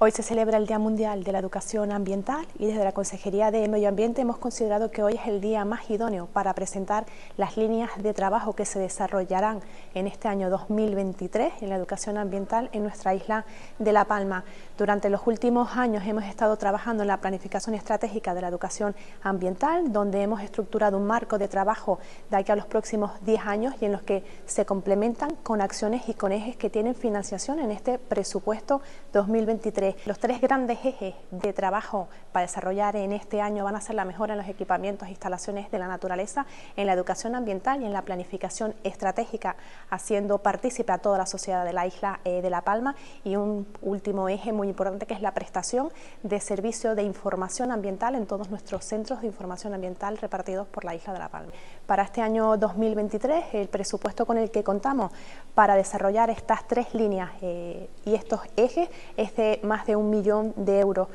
Hoy se celebra el Día Mundial de la Educación Ambiental y desde la Consejería de Medio Ambiente hemos considerado que hoy es el día más idóneo para presentar las líneas de trabajo que se desarrollarán en este año 2023 en la educación ambiental en nuestra isla de La Palma. Durante los últimos años hemos estado trabajando en la planificación estratégica de la educación ambiental, donde hemos estructurado un marco de trabajo de aquí a los próximos 10 años y en los que se complementan con acciones y con ejes que tienen financiación en este presupuesto 2023 los tres grandes ejes de trabajo para desarrollar en este año van a ser la mejora en los equipamientos e instalaciones de la naturaleza, en la educación ambiental y en la planificación estratégica, haciendo partícipe a toda la sociedad de la isla eh, de La Palma y un último eje muy importante que es la prestación de servicio de información ambiental en todos nuestros centros de información ambiental repartidos por la isla de La Palma. Para este año 2023, el presupuesto con el que contamos para desarrollar estas tres líneas eh, y estos ejes es de más de un millón de euros